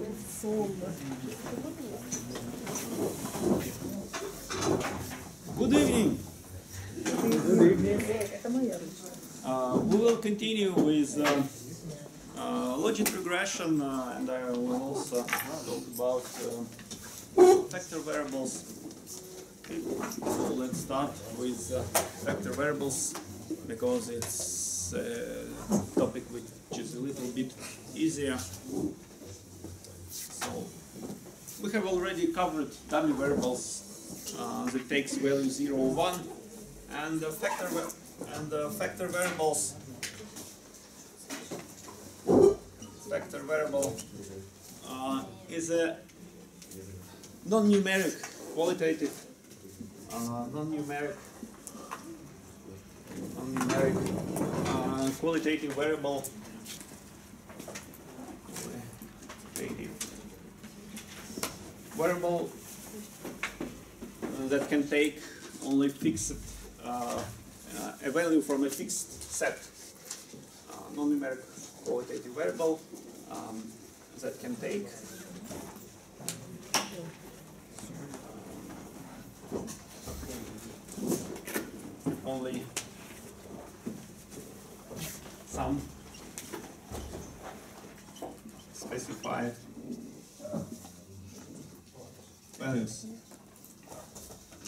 Good evening. Uh, we will continue with uh, uh, logit regression uh, and I will also talk about uh, factor variables. So let's start with uh, factor variables because it's a topic which is a little bit easier. So we have already covered dummy variables uh, that takes value 0 or 1 and the factor and the factor variables. Factor variable uh, is a non-numeric qualitative uh, non-numeric non-numeric uh, qualitative variable. Qualitative variable uh, that can take only fixed uh, a value from a fixed set uh, non-numeric qualitative variable um, that can take only some specified values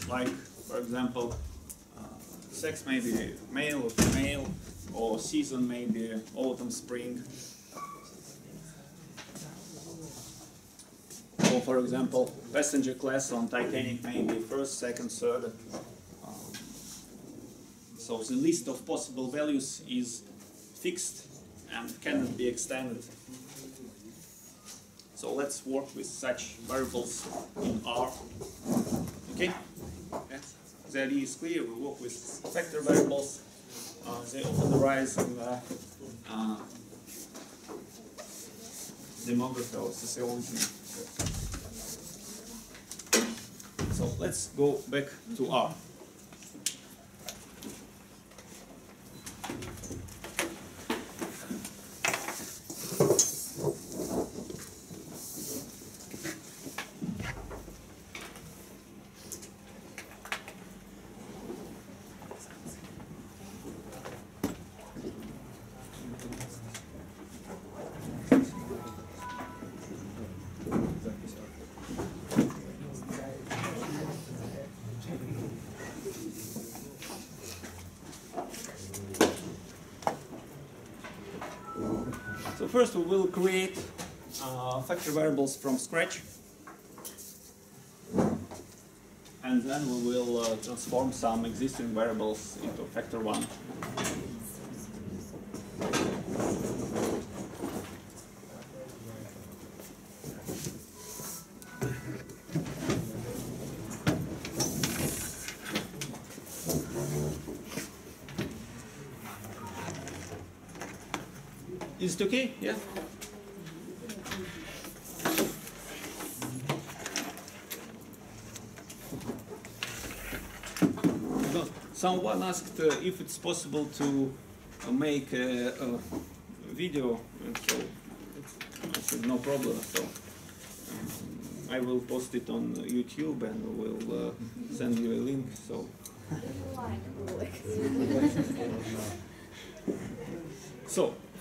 like for example uh, sex may be male or female or season may be autumn spring. Or for example passenger class on titanic may be first second third. Um, so the list of possible values is fixed and cannot be extended so let's work with such variables in R. Okay? The idea is clear. We work with factor variables. Uh, they often arise in the uh, demography or sociology. So let's go back to R. So first we will create uh, factor variables from scratch. And then we will uh, transform some existing variables into factor one. It okay? Yeah? Someone asked uh, if it's possible to uh, make a, a video, and so I said no problem. So um, I will post it on YouTube and will uh, send you a link. So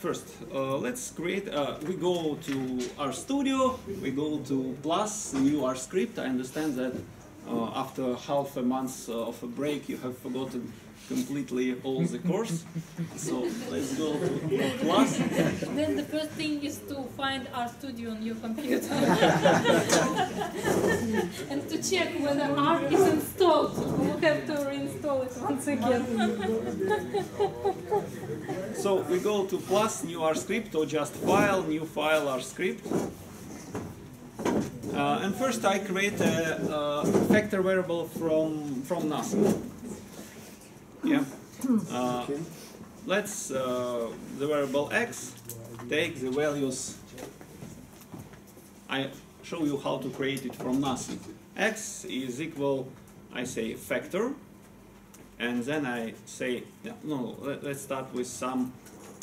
first, uh, let's create. Uh, we go to RStudio. We go to plus new R script. I understand that uh, after half a month uh, of a break, you have forgotten completely all the course. So let's go to plus. Then the first thing is to find our studio on your computer and to check whether R is installed. We have to reinstall it once again. So we go to plus new R script or just file new file R script. Uh, and first I create a, factor variable from from nothing. Yeah. Uh, Let's uh, the variable x take the values. I show you how to create it from nothing. x is equal, I say factor, and then I say yeah, no. Let, let's start with some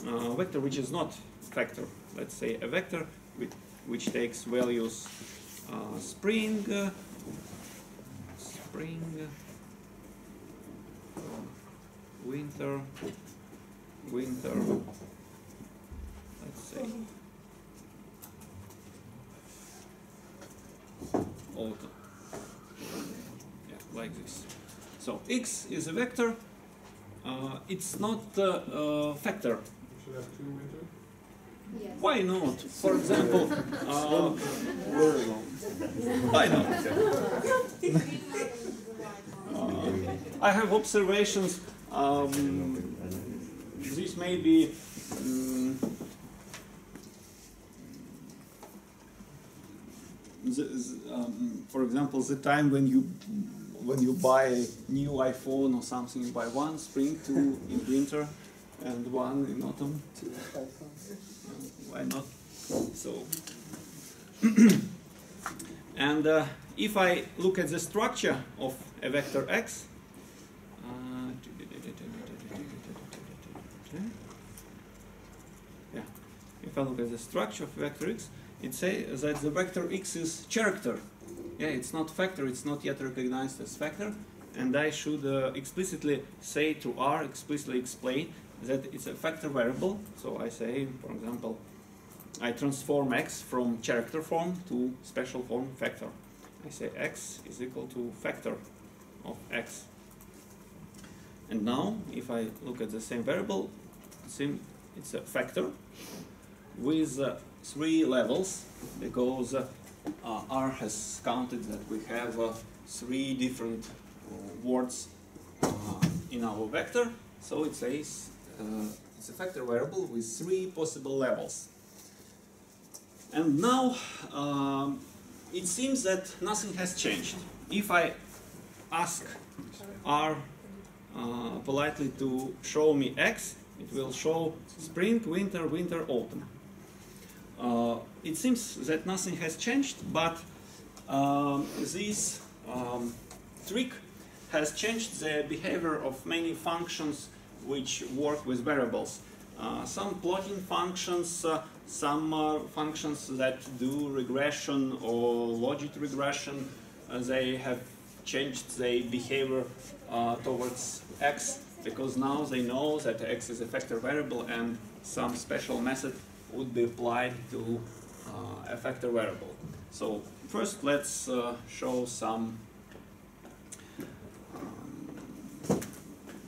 uh, vector which is not factor. Let's say a vector with which takes values uh, spring, uh, spring, winter, winter, let's say, autumn. Yeah, like this. So x is a vector. Uh, it's not uh, a factor. Should have two winter? Yes. Why not? For example, uh, I know. Uh, I have observations. Um, this may be. Um, the, the, um, for example, the time when you when you buy a new iPhone or something, you buy one spring, two in winter, and one in autumn. Why not? So, and uh, if I look at the structure of a vector x, uh, yeah, if I look at the structure of vector x, it says that the vector x is character. Yeah, it's not factor, it's not yet recognized as factor, and I should uh, explicitly say to R, explicitly explain that it's a factor variable. So I say, for example, I transform x from character form to special form factor. I say x is equal to factor of x. And now, if I look at the same variable, it's a factor with uh, three levels because uh, uh, R has counted that we have uh, three different uh, words uh, in our vector. So it says uh, it's a factor variable with three possible levels. And now um, it seems that nothing has changed. If I ask R uh, politely to show me X, it will show spring, winter, winter, autumn. Uh, it seems that nothing has changed, but um, this um, trick has changed the behavior of many functions which work with variables. Uh, some plotting functions, uh, some uh, functions that do regression or logit regression, uh, they have changed their behavior uh, towards x because now they know that x is a factor variable and some special method would be applied to uh, a factor variable. So first let's uh, show some um,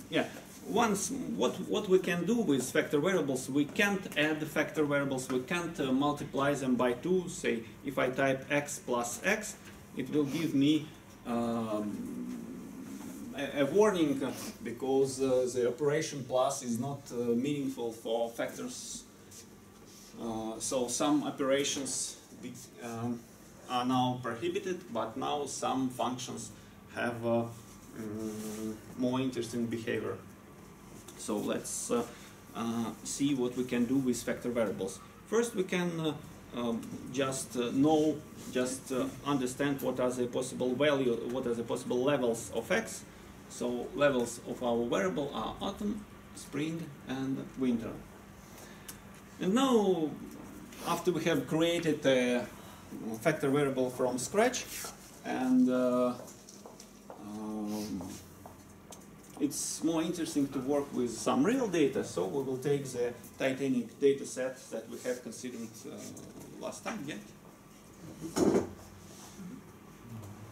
yeah once what what we can do with factor variables we can't add factor variables we can't uh, multiply them by 2 say if I type x plus x it will give me um, a, a warning because uh, the operation plus is not uh, meaningful for factors so some operations um, are now prohibited but now some functions have uh, mm, more interesting behavior so let's uh, uh, see what we can do with factor variables. First, we can uh, um, just uh, know, just uh, understand what are the possible value, what are the possible levels of x. So levels of our variable are autumn, spring, and winter. And now, after we have created a factor variable from scratch, and uh, um, it's more interesting to work with some real data, so we will take the Titanic data set that we have considered uh, last time, yeah?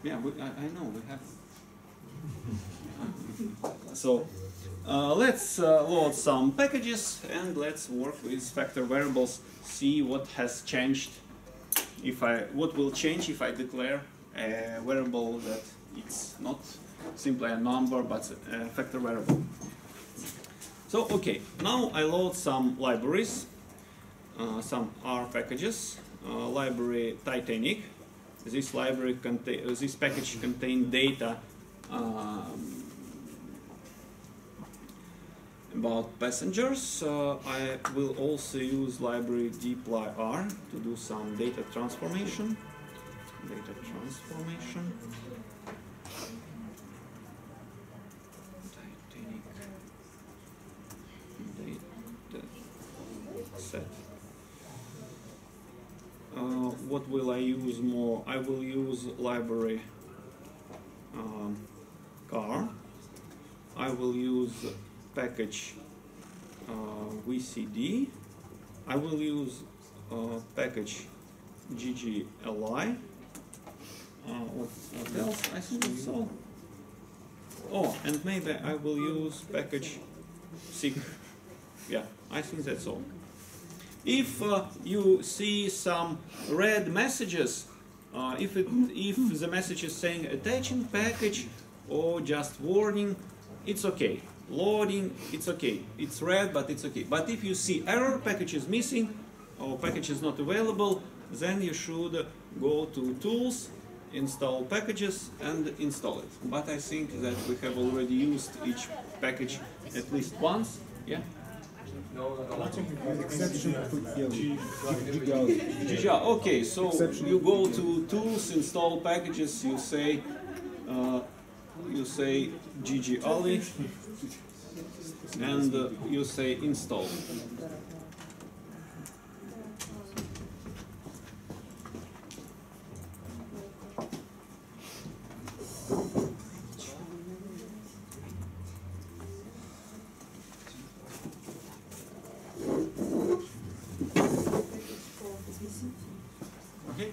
Yeah, we, I, I know, we have. So, uh, let's uh, load some packages and let's work with factor variables, see what has changed, if I, what will change if I declare a variable that it's not simply a number but a factor variable. So okay, now I load some libraries, uh, some R packages, uh, library Titanic. This library contain uh, this package contain data um, about passengers. Uh, I will also use library dplyr to do some data transformation. Data transformation. Titanic data set. Uh, what will I use more? I will use library um, car. I will use package uh, VCD. I will use uh, package GGally. Uh, what, what else? I think that's all. Oh, and maybe I will use package psych. Yeah, I think that's all. If uh, you see some red messages, uh, if, it, if the message is saying attaching package or just warning, it's okay. Loading, it's okay. It's red, but it's okay. But if you see error, package is missing, or package is not available, then you should go to tools, install packages and install it. But I think that we have already used each package at least once. Yeah? Exception put here. Okay, so you go to tools, install packages, you say uh, you say GGally and uh, you say install. Okay.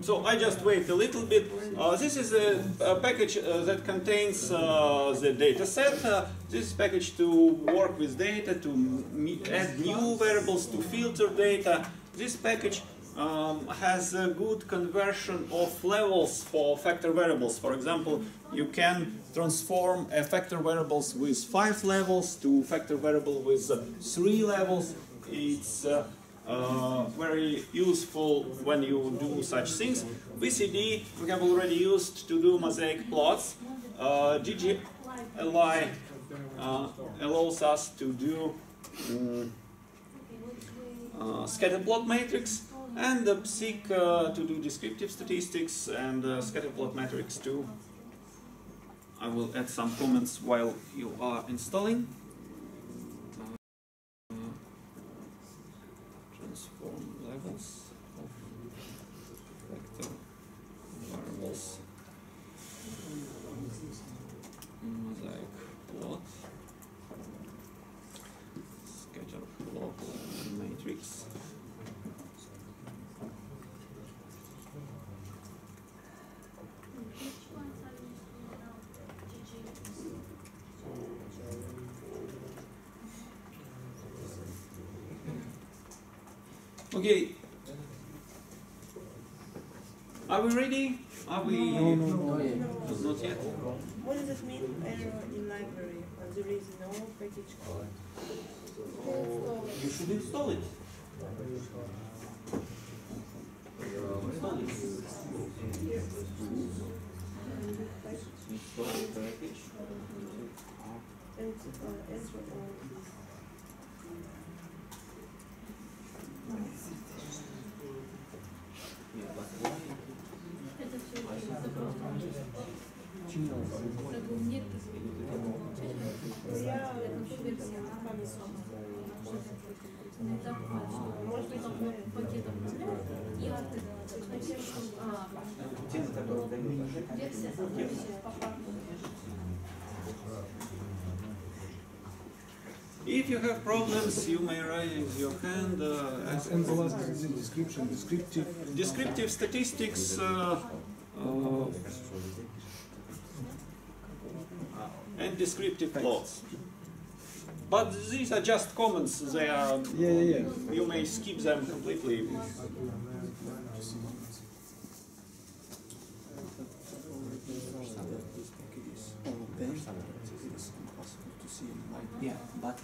So I just wait a little bit. Uh, this is a, a package uh, that contains uh, the data set. Uh, this is package to work with data, to add new variables, to filter data. This package um, has a good conversion of levels for factor variables. For example, you can transform a factor variables with five levels to factor variable with uh, three levels. It's uh, uh, very useful when you do such things. VCD we have already used to do mosaic plots. Uh, GGally uh, allows us to do um, uh, scatter plot matrix and uh, psych uh, to do descriptive statistics and uh, scatter plot matrix too. I will add some comments while you are installing. is 4. Are we ready are we No, no, no. not yet What does it mean, error in library? Uh, There is no package code. you should install it install it install the package And uh, answer all these. Тема, которую дают. Версия, версия по факту. If you have problems, you may raise your hand. Uh, and the last description, descriptive. Descriptive statistics. Uh, uh, and descriptive plots. But these are just comments. They are. Yeah, yeah, yeah. You may skip them completely. Yeah, but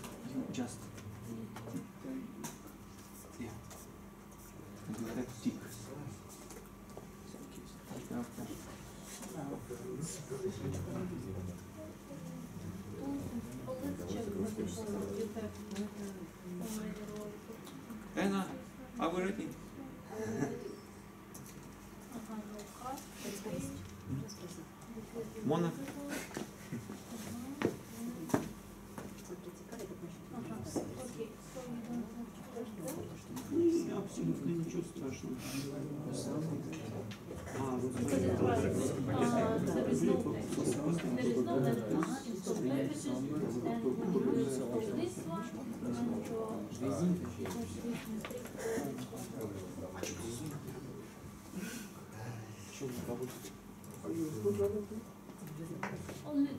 Ена, а вы жить? Мона? Абсолютно ничего страшного. А, вот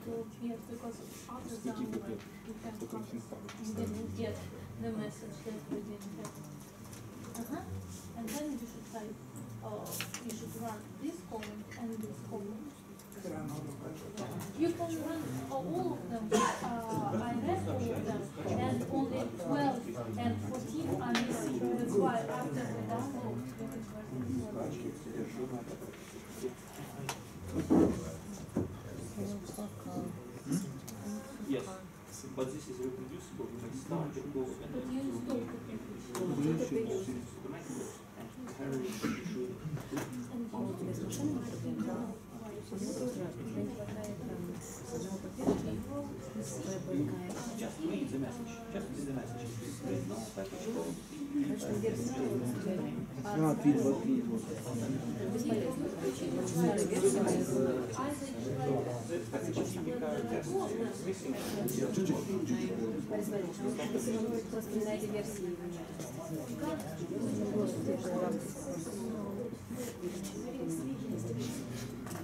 to, yes, because didn't get the message that we didn't have. Uh-huh, and then you should type, uh, you should run this column and this column. You can run all of them, uh, I read all of them, and only twelve and fourteen are missing, that's why after the download, you Yes, but this is reproducible. We can start to go and But you Мне тоже уже не хватает там одного пакета, Сейчас мы за мясо. Сейчас мы за мясо. Конечно, версия. А, ты два, ты два. Бесполезно. Старый версия. Чуть-чуть. Просто на этой версии у меня.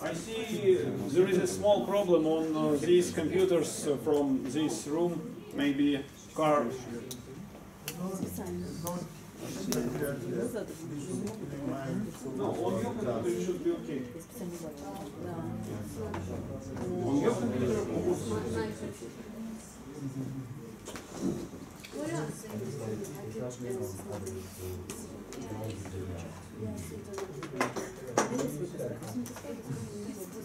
I see there is a small problem on uh, these computers uh, from this room. Maybe car. No, on your computer it should be okay. On your computer.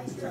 это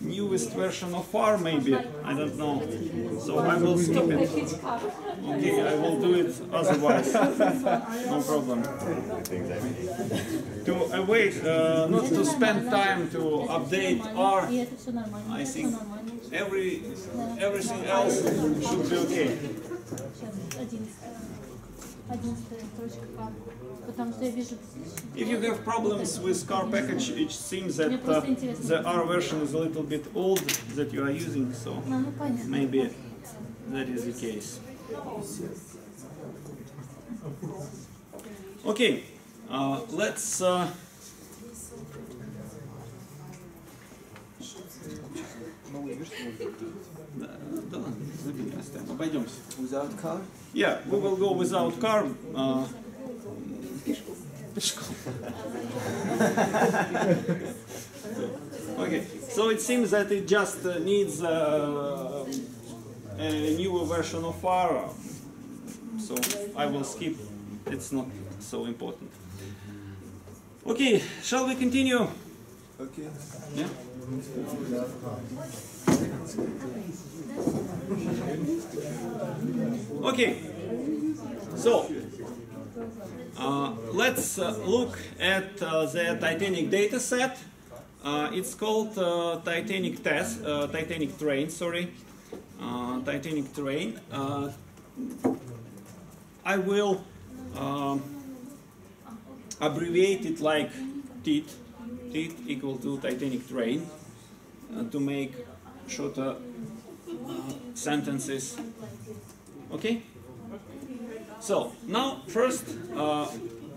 newest version of R maybe, I don't know. So I will stop it. Okay, I will do it otherwise. no problem. To uh, wait, uh, not to spend time to update R, I think every, everything else should be okay. If you have problems with car package, it seems that uh, the R version is a little bit old that you are using, so maybe that is the case. Okay, uh, let's... Uh, Without car? Yeah, we will go without car. Uh, okay, so it seems that it just uh, needs uh, a newer version of R. So I will skip. It's not so important. Okay, shall we continue? Okay. Yeah. Okay. So uh, let's uh, look at uh, the Titanic dataset. Uh, it's called uh, Titanic test, Titanic train. Sorry, Titanic train. I will um, abbreviate it like TIT. TIT equal to Titanic train to make shorter sentences. Okay. So now first uh,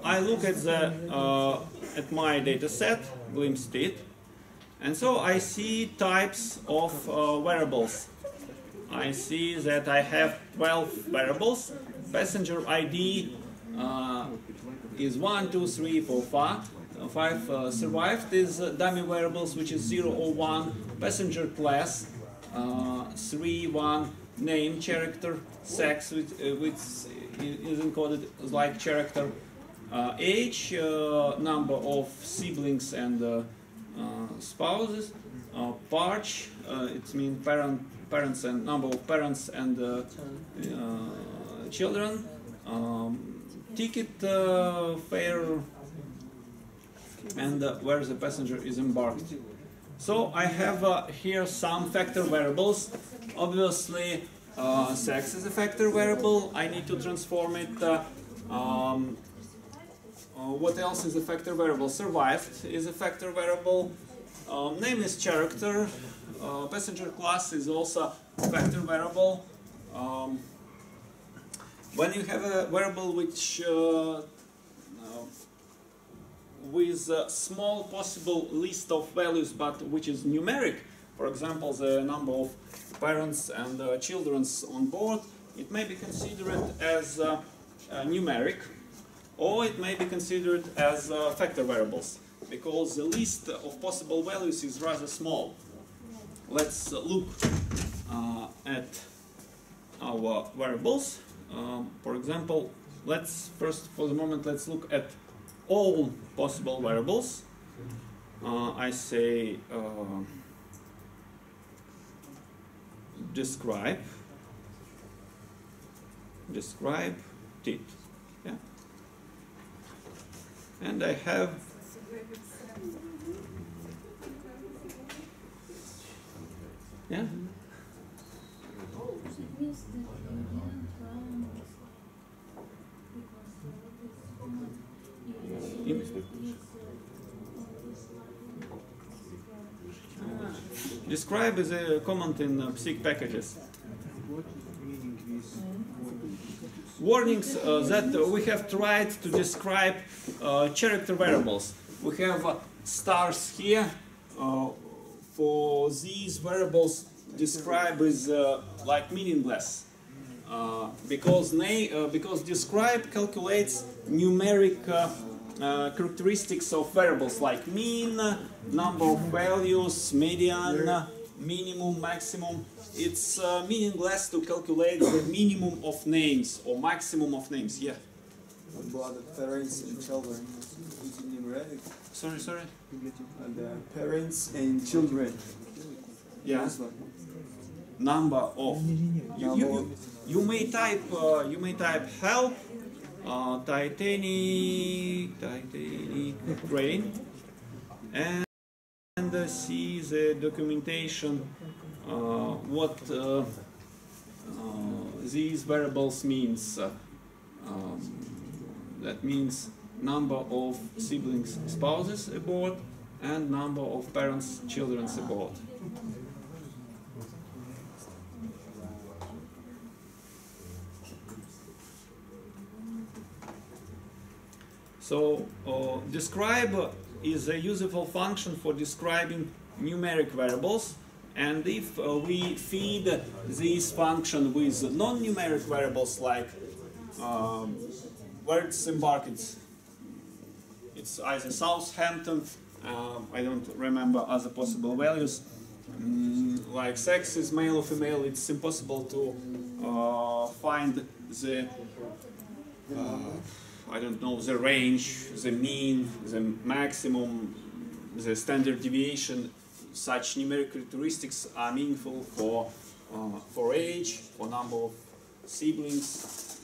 I look at the uh, at my data set glimpse it and so I see types of uh, variables. I see that I have 12 variables. Passenger ID uh, is 1, 2, 3, 4, 5. Uh, 5 uh, survived is dummy variables which is 0 or 1. Passenger class uh, 3, 1. Name, character, sex which, uh, which is encoded like character. Uh, age, uh, number of siblings and uh, uh, spouses, uh, parch, it means parent, parents and number of parents and children, um, ticket fare, and where the passenger is embarked. So I have here some factor variables. Obviously, uh, sex is a factor variable. I need to transform it. Uh, um, uh, what else is a factor variable? Survived is a factor variable. Um, name is character. Uh, passenger class is also a factor variable. Um, when you have a variable which with a small possible list of values but which is numeric, for example the number of parents and uh, children on board, it may be considered as uh, uh, numeric or it may be considered as uh, factor variables because the list of possible values is rather small. Let's look uh, at our variables. Um, for example, let's first for the moment let's look at all possible variables. Uh, I say describe describe tit. Yeah. And I have yeah. Describe is a comment in uh, packages. Warnings uh, that we have tried to describe uh, character variables. We have uh, stars here. Uh, for these variables, describe is like meaningless. Because uh, because describe calculates numeric uh, characteristics of variables like mean, number of values, median, minimum, maximum. It's uh, meaningless to calculate the minimum of names or maximum of names. Yeah. about the parents and children using right? Sorry, sorry. And uh, parents and children. Yeah. Number of. You, you, you, you may type uh, you may type help uh, Titanic Titanic train and, and uh, see the documentation uh, what uh, uh, these variables means. Uh, um, that means number of siblings spouses aboard and number of parents children aboard. So uh, describe is a useful function for describing numeric variables. And if uh, we feed this function with non-numeric variables like um, where it's embarked it's, either Southampton um, I don't remember other possible values Mm, like sex is male or female it's impossible to uh, find the uh, I don't know, the range, the mean, the maximum, the standard deviation, such numeric characteristics are meaningful for, uh, for age, for number of siblings,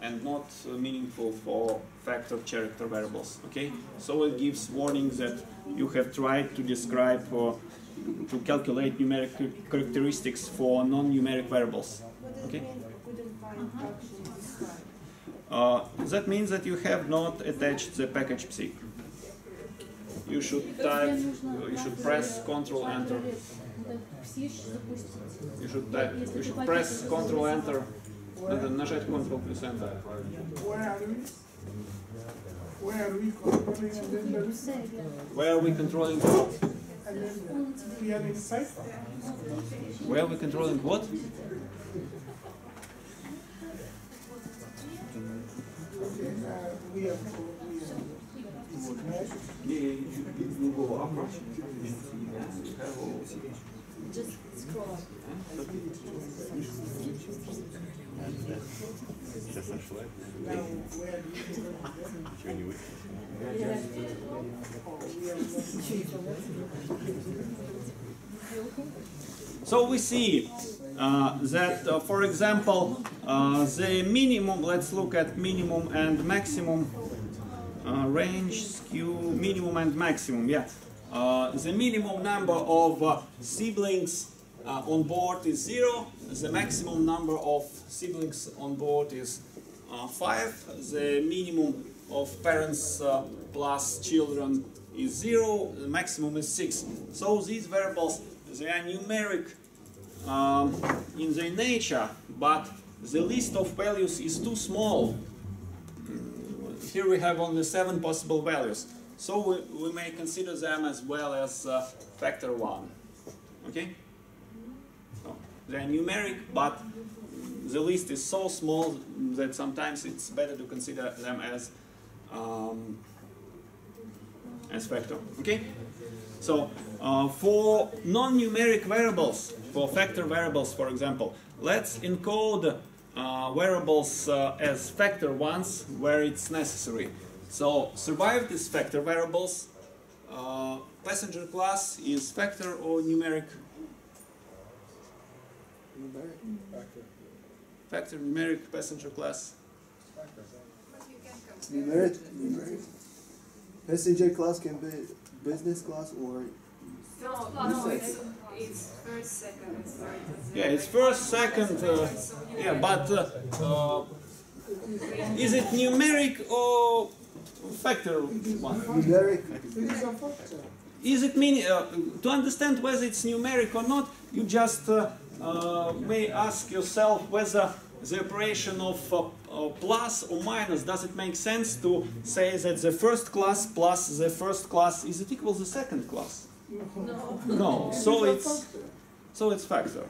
and not uh, meaningful for factor character variables. Okay, so it gives warning that you have tried to describe or to calculate numeric characteristics for non-numeric variables. What does Okay. it mean couldn't find function described? Uh, that means that you have not attached the package psych. You should type, you should press Control Enter. You should type, you should press Control Enter. Надо нажать Control plus Enter. Where are we controlling Where are we controlling what? Where are we controlling what? So we see uh, that, uh, for example, uh, the minimum, let's look at minimum and maximum uh, range, skew, minimum and maximum, yeah. Uh, the minimum number of uh, siblings on board is zero, the maximum number of siblings on board is five, the minimum of parents plus children is zero, the maximum is six. So these variables, they are numeric um, in their nature, but the list of values is too small. Here we have only seven possible values, so we, we may consider them as well as uh, factor one. Okay? So they are numeric, but the list is so small that sometimes it's better to consider them as um, as factor. Okay? So uh, for non-numeric variables, for factor variables, for example, let's encode uh, variables uh, as factor ones where it's necessary. So survive these factor variables. Uh, passenger class is factor or numeric? Numeric. Factor. Factor numeric passenger class. Numeric, numeric. Passenger class can be business class or No, no, it's, it's first, second, and third. Yeah, it's first, second. Uh, yeah, but uh, uh, is it numeric or factor one? numeric. It is a factor. Is it mean uh, to understand whether it's numeric or not? You just uh, uh, may ask yourself whether the operation of uh, uh, plus or minus does it make sense to say that the first class plus the first class is it equal to the second class? No. No. So it's so it's factor.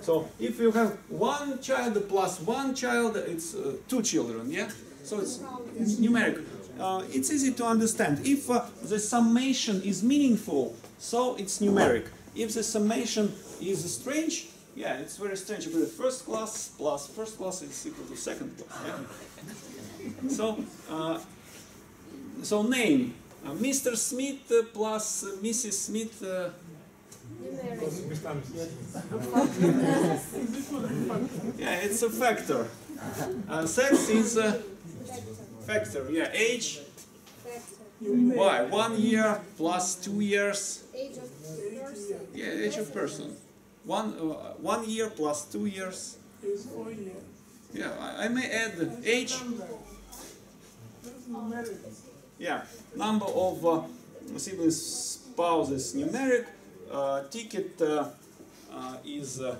So if you have one child plus one child, it's uh, two children, yeah? So it's, it's numeric. Uh, it's easy to understand. If uh, the summation is meaningful, so it's numeric. If the summation is strange, yeah, it's very strange. But first class plus first class is equal to second class. Yeah? So, uh, so name. Uh, Mr. Smith plus Mrs. Smith. Uh, yeah, it's a factor. Uh, sex is a factor. Yeah, age. Why? One year plus two years. Age of person. Yeah, age of person. One uh, one year plus two years. Yeah, I, I may add age. Yeah, number of uh, spouses numeric. Uh, ticket uh, uh, is uh,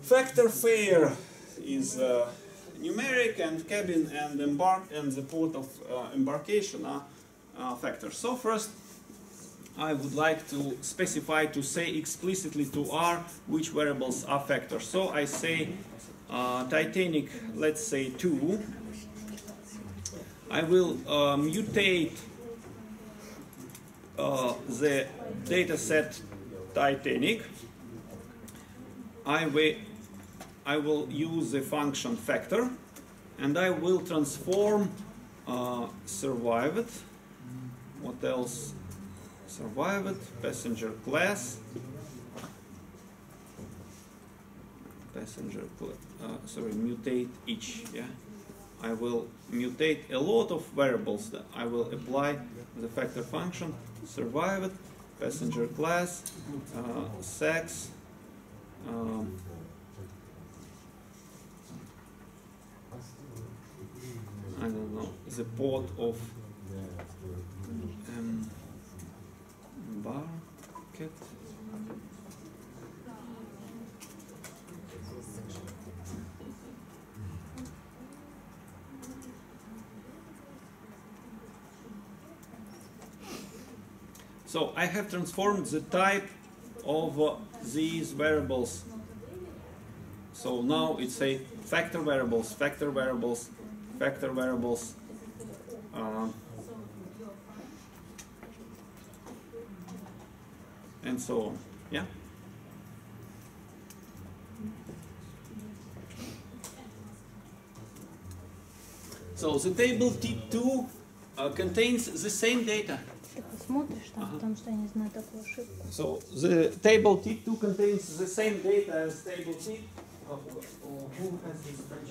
factor fare is numeric and cabin and embark and the port of embarkation are factors. So first I would like to specify to say explicitly to R which variables are factors. So I say uh, Titanic, let's say 2. I will uh, mutate uh, the dataset Titanic. I will, I will use the function factor and I will transform uh, survived. What else? Survived, passenger class. Passenger, uh, sorry, mutate each, yeah. I will mutate a lot of variables that I will apply the factor function, survived, passenger class, uh, sex, um, I don't know, the port of um, bar. So I have transformed the type of uh, these variables. So now it's a factor variables, factor variables, factor variables. um, and so on. Yeah. So the table T2 uh, contains the same data. Ты посмотришь там, потому что я не знаю такую ошибку. So the table T2 contains the same data as table T. Uh, who has this French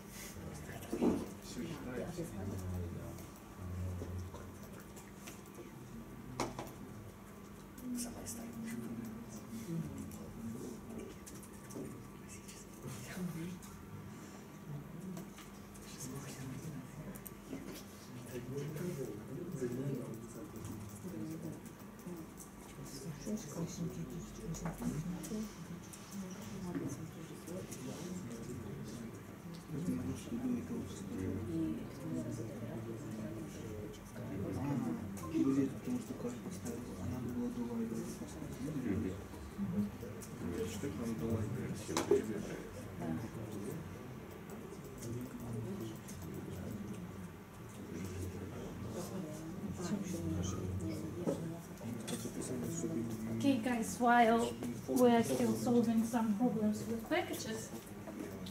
while we are still solving some problems with packages,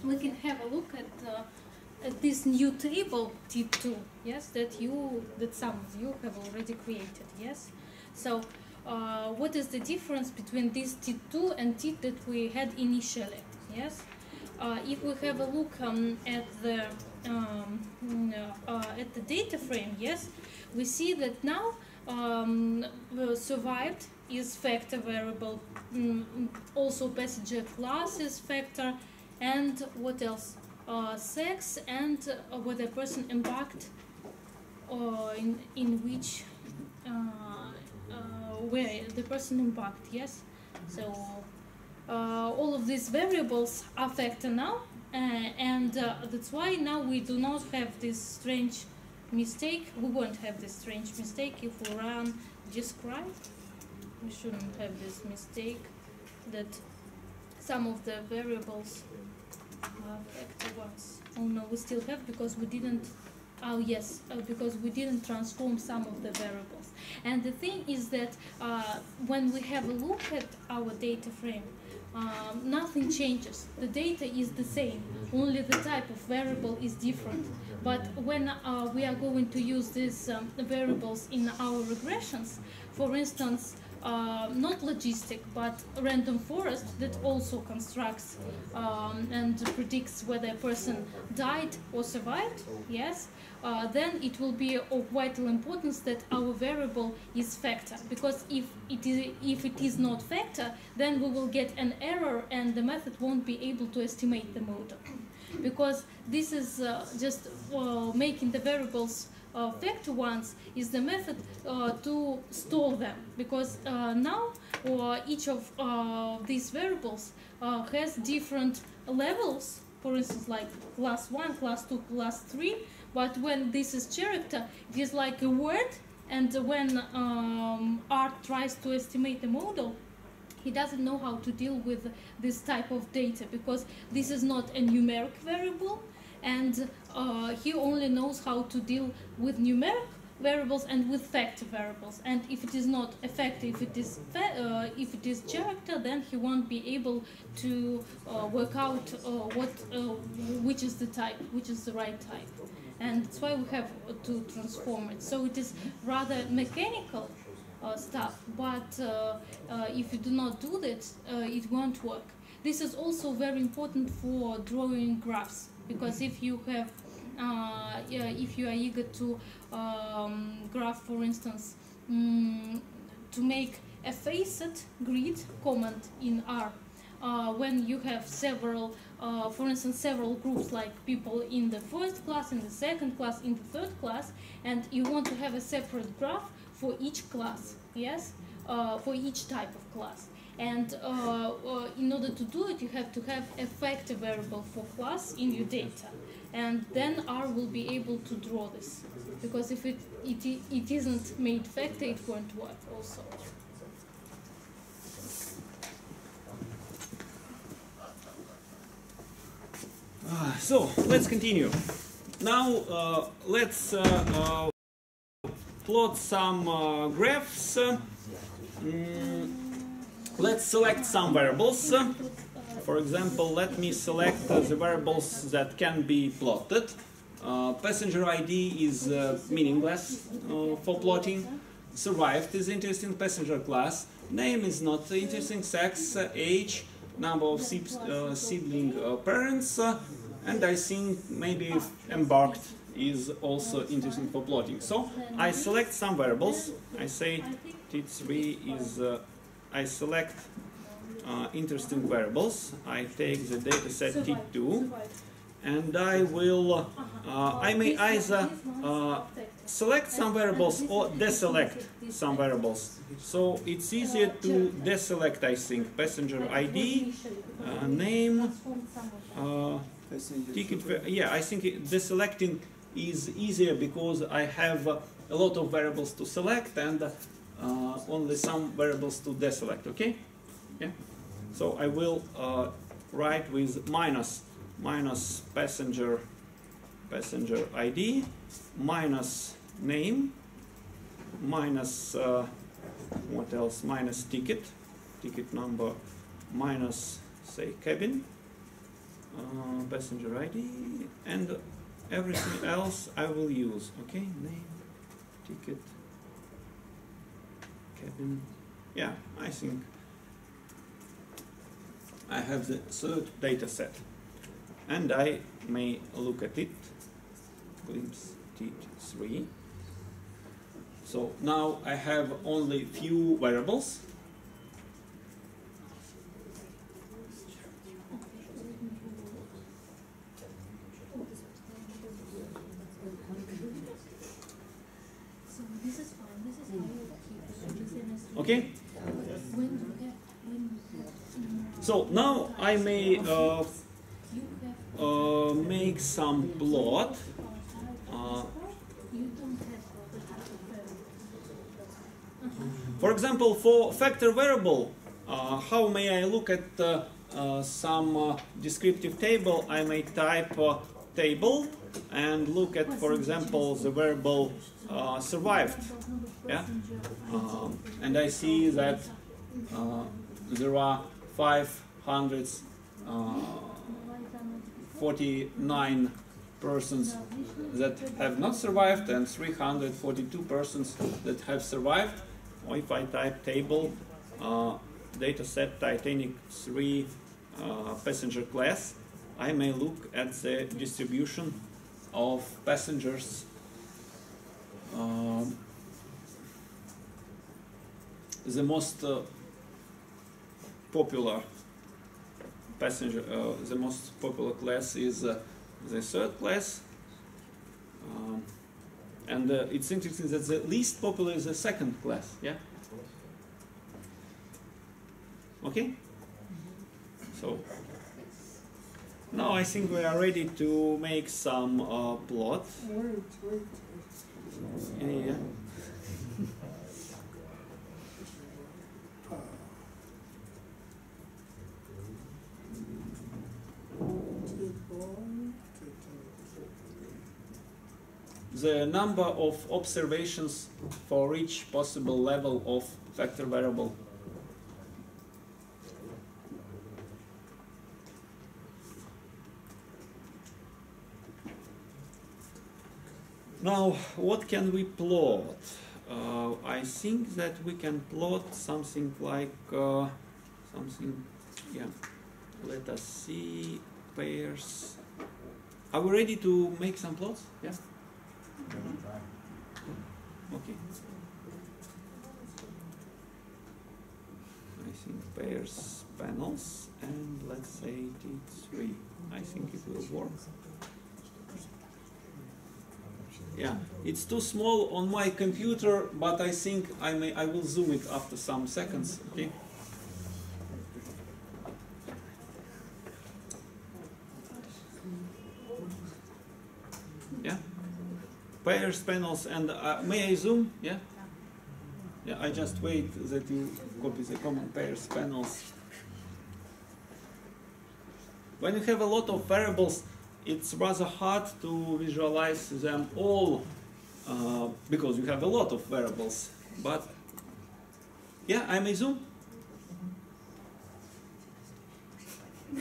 we can have a look at, uh, at this new table T2, yes, that you, that some of you have already created, yes. So, uh, what is the difference between this T2 and T that we had initially, yes? Uh, if we have a look um, at the um, mm, uh, at the data frame, yes, we see that now um, survived is factor variable. Mm, also passenger class is factor, and what else? Uh, sex and uh, whether person embarked or in in which uh, uh, where the person embarked. Yes, so uh, all of these variables are factor now, Uh, and uh, that's why now we do not have this strange mistake. We won't have this strange mistake if we run describe. We shouldn't have this mistake that some of the variables are vector ones. Oh no, we still have because we didn't. Oh yes, uh, because we didn't transform some of the variables. And the thing is that uh, when we have a look at our data frame, um, nothing changes. The data is the same, only the type of variable is different. But when uh, we are going to use these um, variables in our regressions, for instance, uh, not logistic, but random forest that also constructs um, and predicts whether a person died or survived, yes, uh, then it will be of vital importance that our variable is factor because if it is if it is not factor then we will get an error and the method won't be able to estimate the model because this is uh, just uh, making the variables uh, factor ones is the method uh, to store them. Because uh, now uh, each of uh, these variables uh, has different levels. For instance like class 1 class 2 class 3 but when this is character it is like a word. And when um, art tries to estimate the model he doesn't know how to deal with this type of data. Because this is not a numeric variable and uh, he only knows how to deal with numeric variables and with factor variables. And if it is not a factor if it is uh, if it is character then he won't be able to uh, work out uh, what uh, which is the type which is the right type. And that's why we have to transform it. So it is rather mechanical uh, stuff but if you do not do that it won't work. This is also very important for drawing graphs because if you have uh, yeah, if you are eager to um, graph for instance mm, to make a facet grid comment in R uh, when you have several uh, for instance several groups like people in the first class in the second class in the third class and you want to have a separate graph for each class yes? Uh, for each type of class and uh, uh, in order to do it you have to have a factor variable for class in your data and then R will be able to draw this because if it, it, it isn't made factor it won't work also Ah, so let's continue. Now uh, let's uh, uh, plot some uh, graphs. Mm, let's select some variables. For example, let me select uh, the variables that can be plotted. Uh, passenger ID is uh, meaningless uh, for plotting. Survived is interesting. Passenger class. Name is not interesting. Sex, uh, age, number of uh, sibling uh, parents, uh, and I think maybe embarked is also interesting for plotting. So I select some variables. I say T3 is. Uh, I select uh, interesting variables. I take the dataset T2 and I will, uh, I may either uh, select some variables or deselect some variables. So it's easier to deselect, I think, passenger ID, uh, name, uh, ticket. Yeah, I think it, deselecting is easier because I have uh, a lot of variables to select and uh, only some variables to deselect. Okay? Yeah. So I will uh, write with minus minus passenger passenger ID minus name minus uh, what else minus ticket ticket number minus say cabin uh, passenger ID and everything else I will use okay name ticket cabin yeah I think I have the third data set. And I may look at it glimpse T3 so now I have only few variables so this is fine this is how you keep it this is okay when you have when you have mm, so now I may uh, uh, make some plot. Uh, for example, for factor variable, uh, how may I look at uh, some descriptive table? I may type table and look at, for example, the variable survived. Yeah? And I see that there are 549 persons that have not survived and 342 persons that have survived. Or if I type table, uh, dataset Titanic 3 uh, passenger class, I may look at the distribution of passengers um, the most uh, popular passenger, uh, the most popular class is uh, the third class. Um, and uh, it's interesting that the least popular is the second class, yeah? Okay? So, now I think we are ready to make some uh, plot. Wait, wait. Yeah. The number of observations for each possible level of factor variable. Now, what can we plot? Uh, I think that we can plot something like uh, something, yeah. Let us see pairs. Are we ready to make some plots? Yeah. Okay. I think pairs panels and let's say T3. I think it will work. Yeah, it's too small on my computer, but I think I may I will zoom it after some seconds. Okay. Yeah. Pairs panels and uh, may I zoom? Yeah. Yeah, I just wait that you copy the common pairs panels. When you have a lot of variables, it's rather hard to visualize them all uh, because you have a lot of variables. But yeah, I may zoom. no,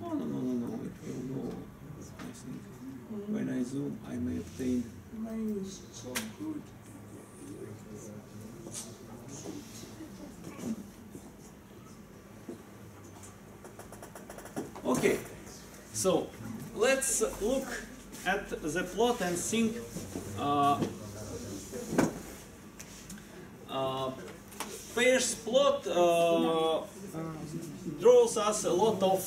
no, no, no, it will go. I think when I zoom, I may obtain. Mine is so good. Okay, so let's look at the plot and think. Uh, uh, Pairs plot uh, draws us a lot of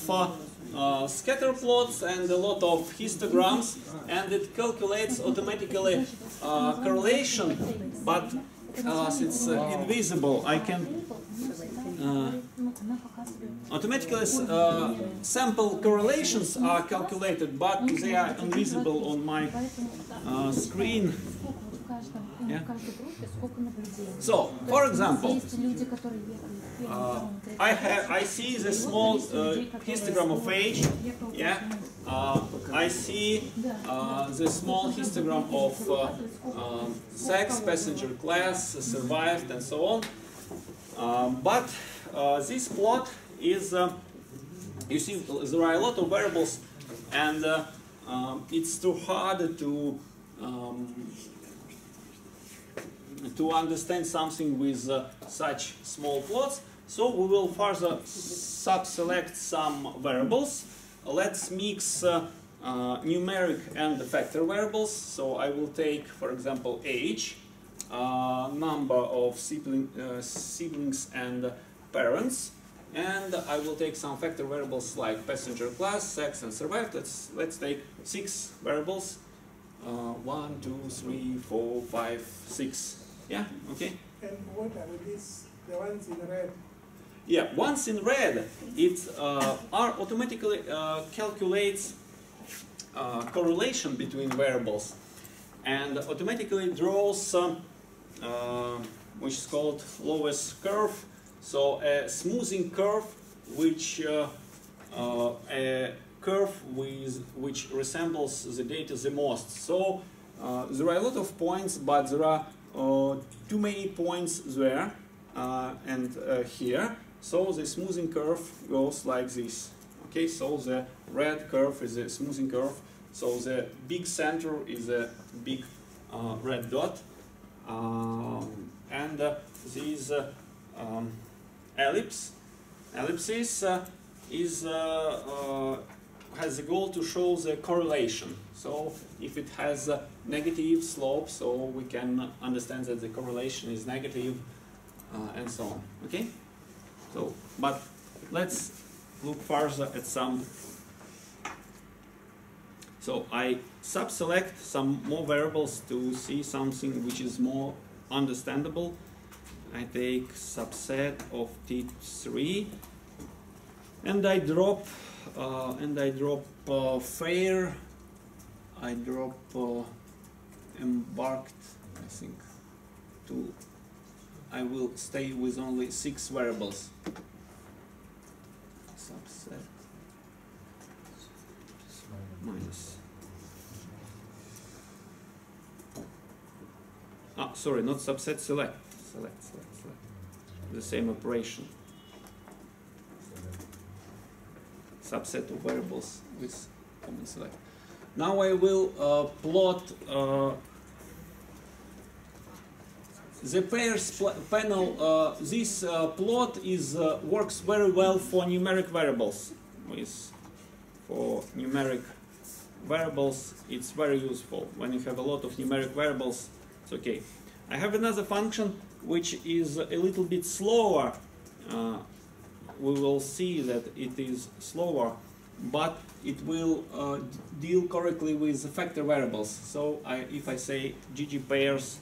uh, scatter plots and a lot of histograms, and it calculates automatically uh, correlation, but uh, since uh, invisible, I can uh, automatically uh, sample correlations are calculated, but they are invisible on my screen. Yeah. So, for example, uh, I have I see the small uh, histogram of age. Yeah. Uh, I see uh, the small histogram of uh, um, sex, passenger class, survived, and so on. Um, but uh, this plot is, uh, you see, there are a lot of variables, and uh, um, it's too hard to um, to understand something with uh, such small plots. So we will further sub-select some variables. Let's mix uh, uh, numeric and factor variables. So I will take, for example, age, uh, number of sibling, uh, siblings and parents, and I will take some factor variables like passenger class, sex, and survive. Let's let's take six variables. Uh, one, two, three, four, five, six. Yeah. Okay. And what are these, the ones in red? yeah, once in red, it uh, R automatically uh, calculates uh, correlation between variables and automatically draws uh, which is called lowess curve. So a smoothing curve, which uh, uh, a curve with which resembles the data the most. So uh, there are a lot of points, but there are too many points there uh, and uh, here. So the smoothing curve goes like this. Okay, so the red curve is a smoothing curve. So the big center is a big uh, red dot, um, and uh, these uh, um, ellipse ellipses uh, is has the goal to show the correlation. So if it has a negative slope, so we can understand that the correlation is negative, uh, and so on. Okay. So, but let's look further at some. So I subselect some more variables to see something which is more understandable. I take subset of T3 and I drop uh, and I drop uh, fare I drop uh, embarked I think to I will stay with only six variables. Subset. Minus. Ah sorry not subset select. Select select select. The same operation. Subset of variables with common select now I will uh, plot uh, the pairs panel. Uh, this uh, plot is uh, works very well for numeric variables. With for numeric variables, it's very useful. When you have a lot of numeric variables, it's okay. I have another function which is a little bit slower. Uh, we will see that it is slower, but it will uh, deal correctly with the factor variables. So I, if I say GG pairs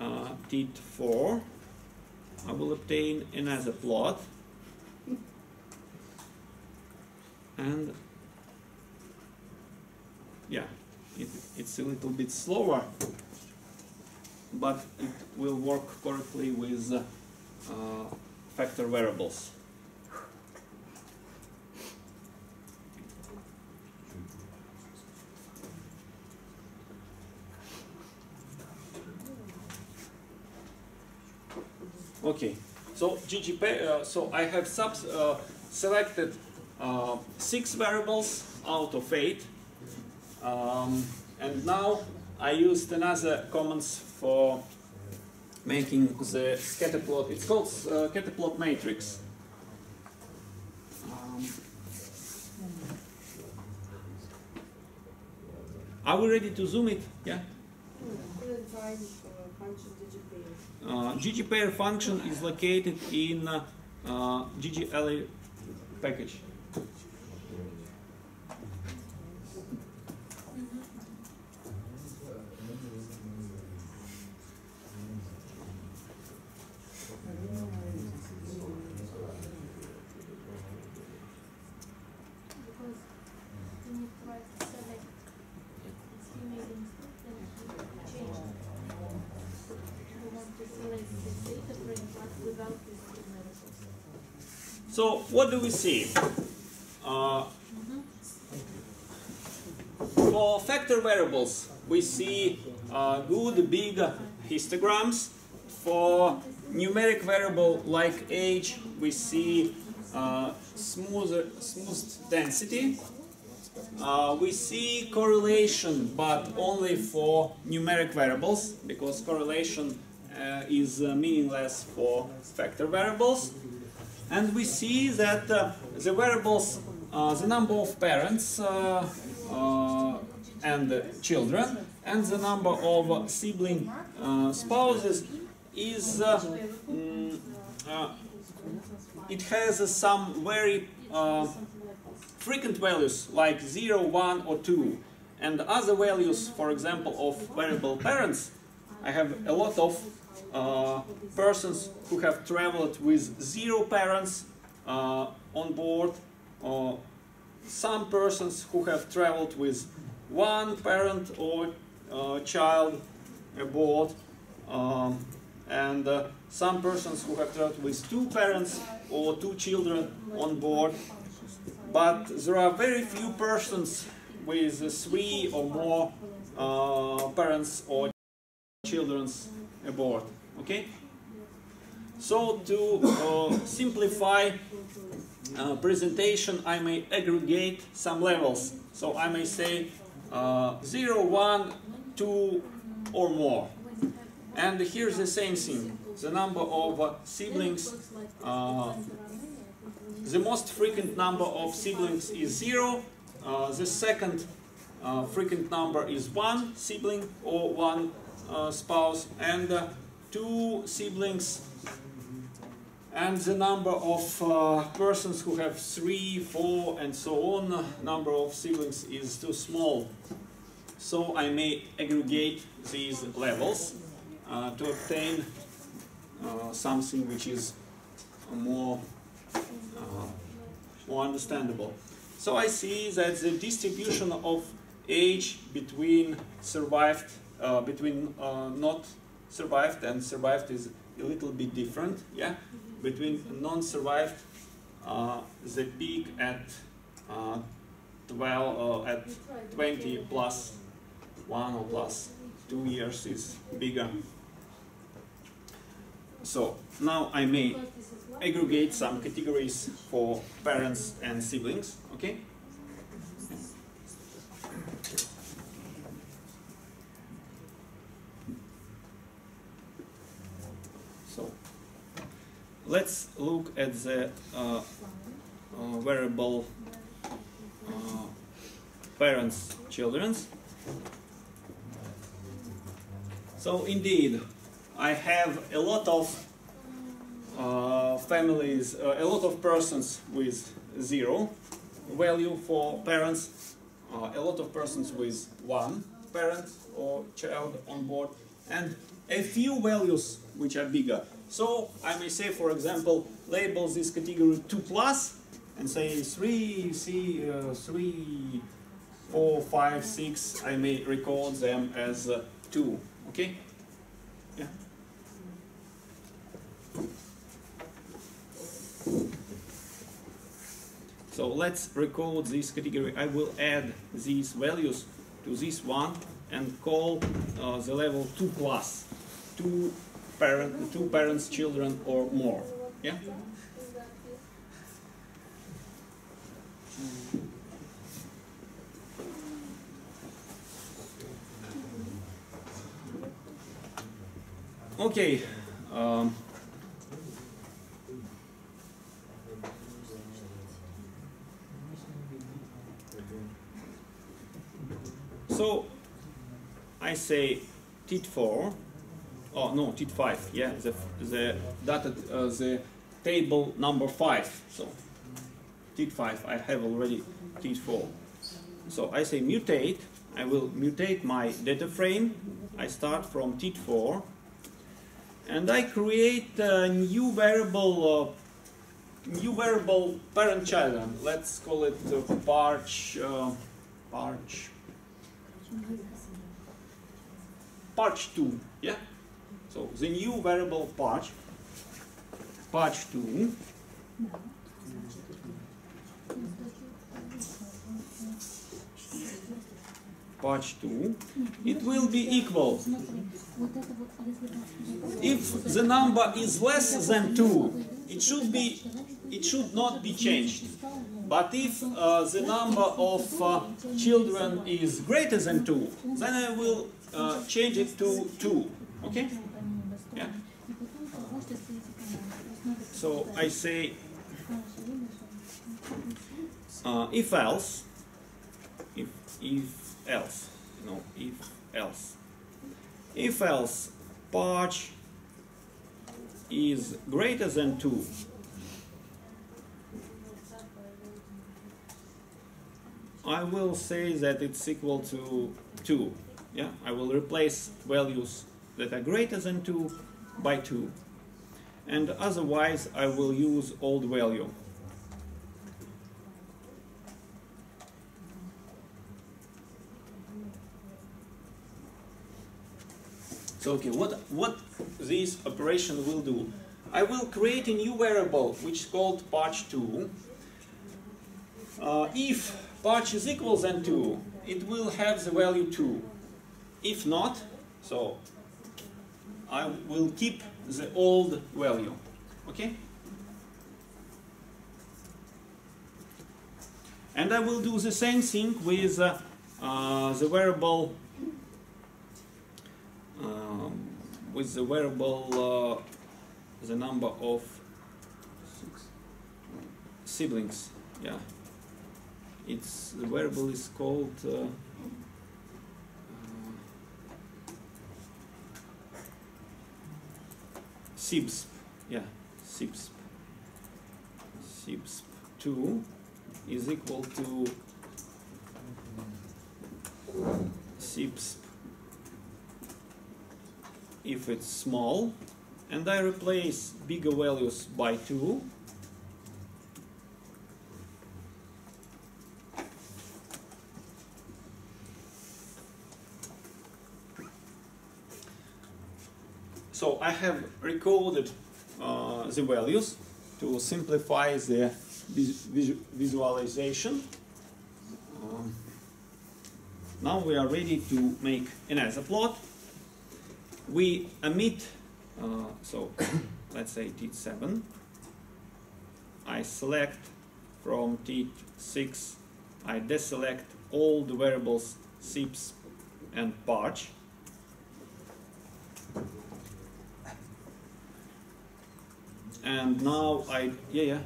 uh, tit4, I will obtain another plot. And yeah, it, it's a little bit slower, but it will work correctly with uh, factor variables. Okay, so GG pair, uh, so I have subs, uh, selected uh, six variables out of eight. Um, and now I used another comments for making the scatter plot. It's called uh, scatter plot matrix. Um, are we ready to zoom it? Yeah. Uh, ggpair function is located in uh, GGally package. Because when you try to select, it's he made a mistake, then he changed. We want to select the data frame, but without these two variables. So what do we see? Uh, for factor variables, we see uh, good big histograms. For numeric variable like age, we see uh, smoother, smooth density. Uh, we see correlation, but only for numeric variables, because correlation uh, is uh, meaningless for factor variables. And we see that uh, the variables, uh, the number of parents uh, uh, and children, and the number of sibling uh, spouses is mm, it has some very frequent values like 0, 1 or 2 and other values for example of variable parents I have a lot of uh, persons who have traveled with zero parents uh, on board, or some persons who have traveled with one parent or uh, child aboard, um, and uh, some persons who have traveled with two parents or two children on board. But there are very few persons with uh, three or more uh, parents or children aboard. Okay? So to uh, simplify uh, presentation, I may aggregate some levels. So I may say uh, 0, 1, 2 or more. And here's the same thing. The number of uh, siblings, uh, the most frequent number of siblings is 0. Uh, the second frequent number is 1 sibling or 1 uh, spouse. And uh, two siblings and the number of uh, persons who have three, four, and so on, number of siblings is too small. So I may aggregate these levels uh, to obtain uh, something which is more, uh, more understandable. So I see that the distribution of age between survived, uh, between uh, not survived and survived is a little bit different, yeah? Between non-survived, uh, the peak at uh, 12, uh, at 20 plus 1 or plus 2 years is bigger. So now I may aggregate some categories for parents and siblings, okay? So let's look at the uh, uh, variable uh, parents children's. So indeed, I have a lot of uh, families, uh, a lot of persons with zero value for parents, uh, a lot of persons with one parent or child on board, and a few values which are bigger. So I may say, for example, label this category 2 plus and say 3, C, uh, 3, 4, 5, 6, I may record them as uh, 2. Okay? Yeah. So let's record this category. I will add these values to this one and call uh, the level 2 plus. Two, parent, two parents, children or more. Yeah? Okay. Um, so I say tit4 oh no tit5 yeah the the data uh, the table number 5 so tit5 I have already tit4 so I say mutate. I will mutate my data frame. I start from tit4 and I create a new variable uh, new variable parent child. Let's call it uh, parch uh, parch. Parch 2 yeah so the new variable parch parch 2 parch 2 it will be equal. If the number is less than 2 it should be it should not be changed. But if uh, the number of uh, children is greater than 2 then I will uh, change it to 2 okay so I say uh, if else if if else no if else. If else parch is greater than 2 I will say that it's equal to 2 yeah I will replace values that are greater than 2 by 2. And otherwise I will use old value. So okay, what, what this operation will do? I will create a new variable which is called parch2. Uh, if parch is equal than 2, it will have the value 2. If not, so I will keep the old value. Okay? And I will do the same thing with uh, uh, the variable um, with the variable uh, the number of siblings. Yeah, it's the variable is called. Uh, uh, SIBSP, yeah, SIBSP. SIBSP2 is equal to SIBSP if it's small and I replace bigger values by 2 So I have recorded uh, the values to simplify the vis vis visualization. Um, now we are ready to make another plot. We emit, uh, so let's say T7. I select from T6, I deselect all the variables SIBS and parch. And now I, yeah, yeah.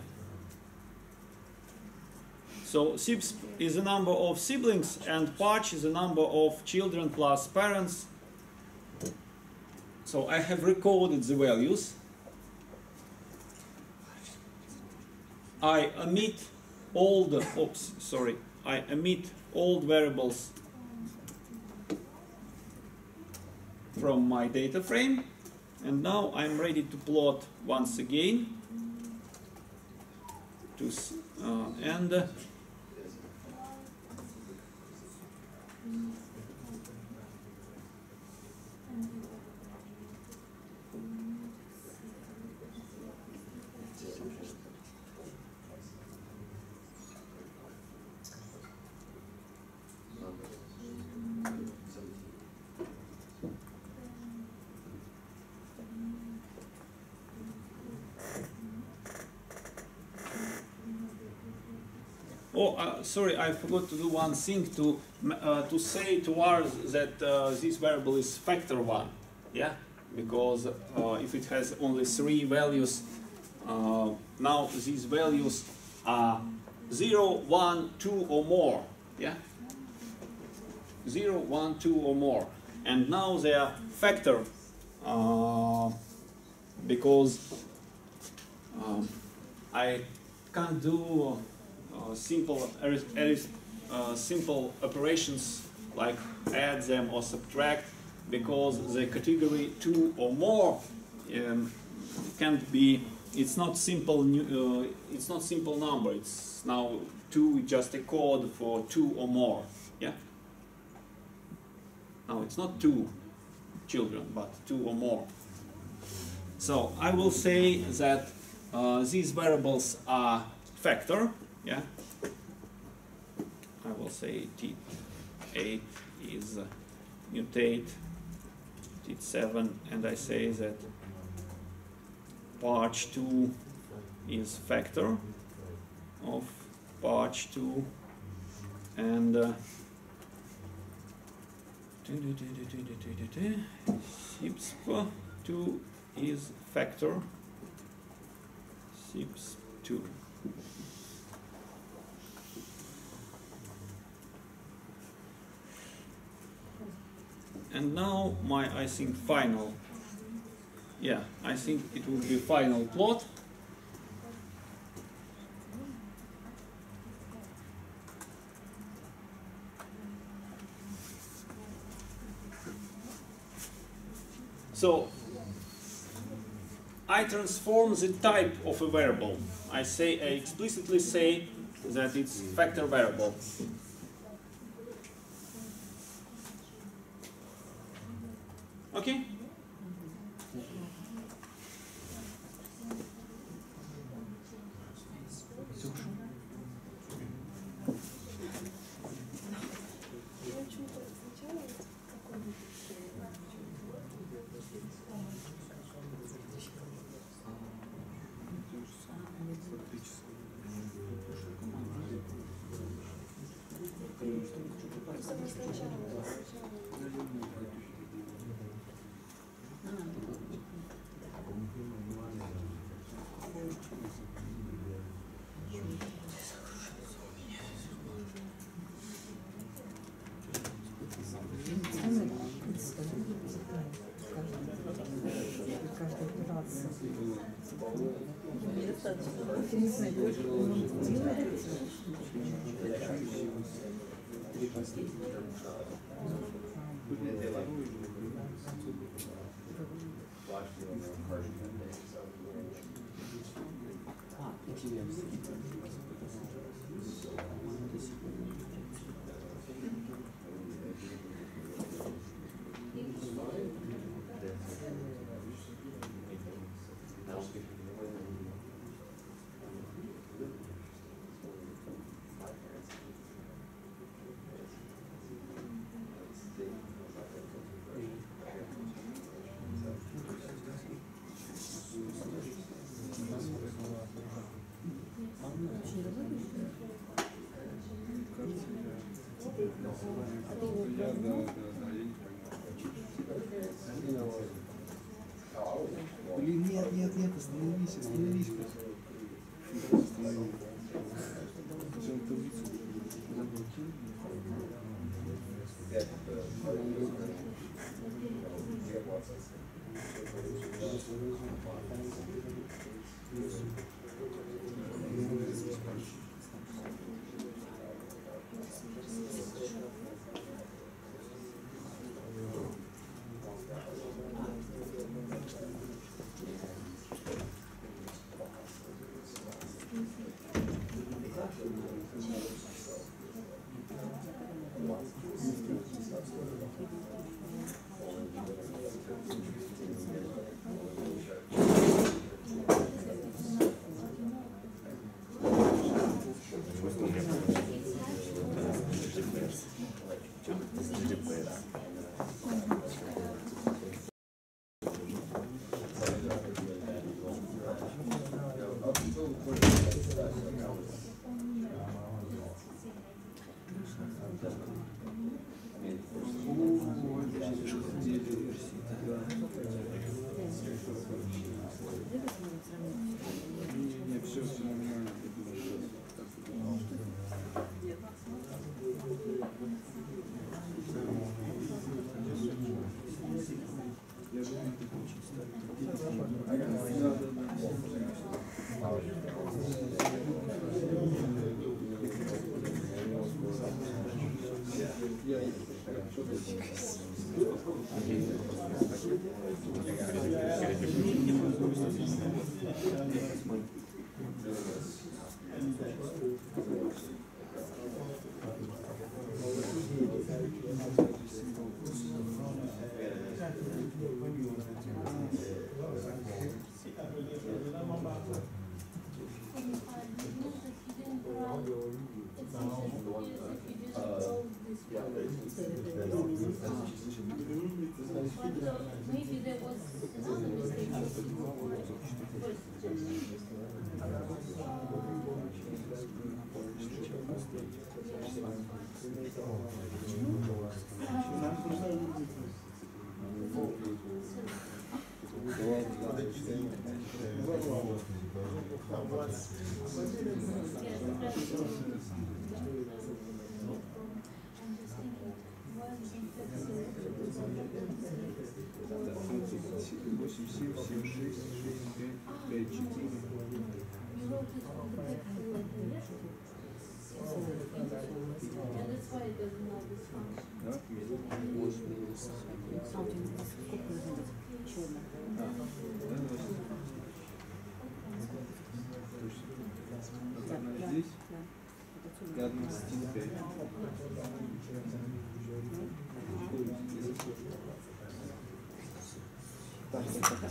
So SIBS is the number of siblings and parch is the number of children plus parents. So I have recorded the values. I omit all the, oops, sorry, I omit all variables from my data frame and now I'm ready to plot once again. To uh, and uh, uh, sorry, I forgot to do one thing to uh, to say to ours that uh, this variable is factor one, yeah, because uh, if it has only three values, uh, now these values are zero, one, two, or more, yeah, zero, one, two, or more, and now they are factor because um, I can't do simple uh, simple operations like add them or subtract because the category two or more um, can't be it's not simple uh, it's not simple number. It's now two just a code for two or more. Yeah? Now it's not two children but two or more. So I will say that uh, these variables are factor yeah. I will say t8 is uh, mutate t7 and I say that parch 2 is factor of parch 2 and uh, SIBSP 2 is factor. SIBS 2 and now my I think final yeah I think it will be final plot So I transform the type of a variable. I say I explicitly say that it's factor variable. Я, да, да, да, я не понимаю. Блин, нет, нет, нет, остановись, остановись. Остановись. Все, таблицу заблокируй. Maybe there was another mistake. I'm just thinking, why Восемь, семь, семь, шесть, шесть, пять, пять, четыре. Здесь? Да. Рядом с стенкой. Так, так, так.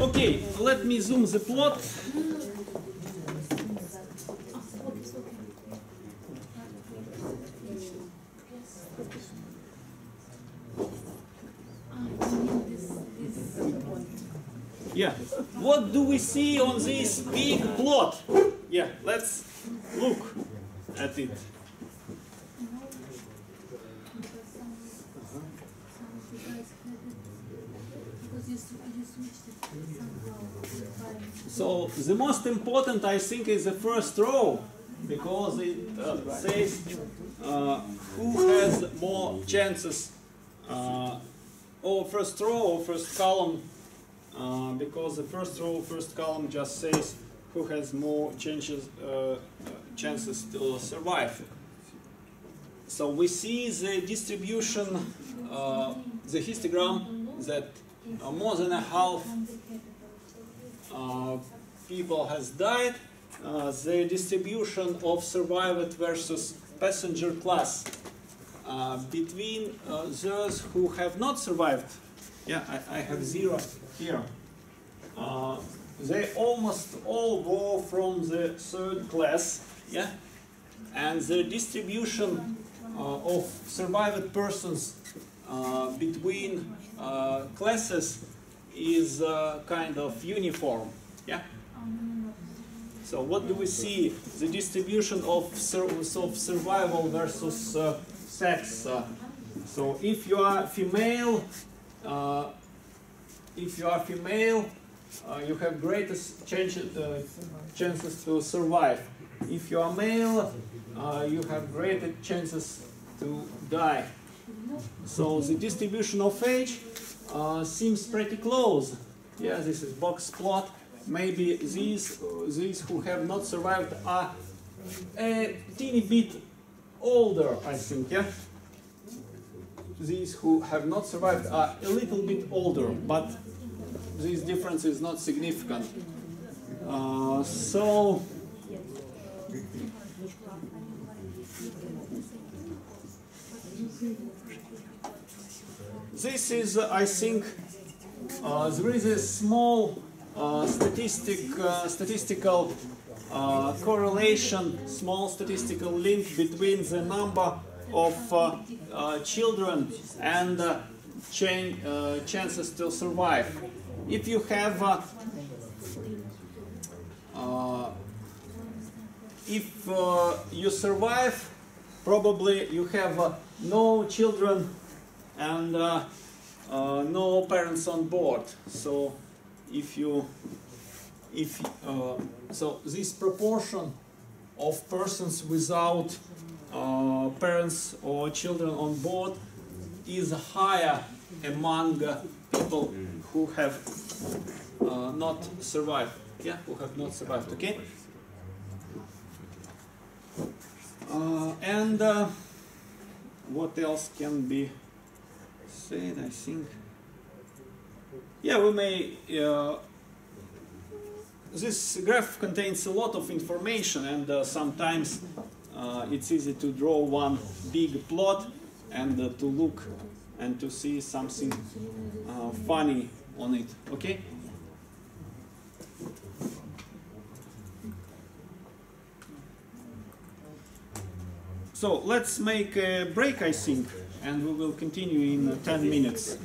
Okay, let me zoom the plot. Yeah. What do we see on this big plot? Yeah, let's look at it. Because you, sw- you switched it somehow. by- So the most important, I think, is the first row because it uh, says uh, who has more chances, uh, or first row or first column, uh, because the first row, first column just says who has more chances, uh, uh, chances to survive. So we see the distribution, the histogram that more than a half people has died, uh, the distribution of survived versus passenger class uh, between uh, those who have not survived. Yeah, I, I have zero here. Uh, they almost all go from the third class. Yeah, and the distribution uh, of survived persons uh, between classes is kind of uniform. Yeah. So what do we see? The distribution of sur of survival versus uh, sex. Uh, so if you are female, uh, if you are female, uh, you have greatest chances uh, chances to survive. If you are male, uh, you have greater chances to die. So the distribution of age seems pretty close. Yeah, this is box plot. Maybe these these who have not survived are a teeny bit older, I think. Yeah. These who have not survived are a little bit older, but this difference is not significant. Uh, so. This is, uh, I think, uh, there is a small statistic, uh, statistical uh, correlation, small statistical link between the number of uh, uh, children and uh, chan- uh, chances to survive. If you have, uh, uh, if uh, you survive, probably you have uh, no children and uh, uh, no parents on board. So if you if uh, so this proportion of persons without uh, parents or children on board is higher among people who have uh, not survived. Yeah, who have not survived. Okay. Uh, and uh, what else can be said? I think. Yeah, we may. Uh, this graph contains a lot of information, and uh, sometimes uh, it's easy to draw one big plot and uh, to look and to see something uh, funny on it. Okay. So let's make a break, I think, and we will continue in uh, 10 minutes.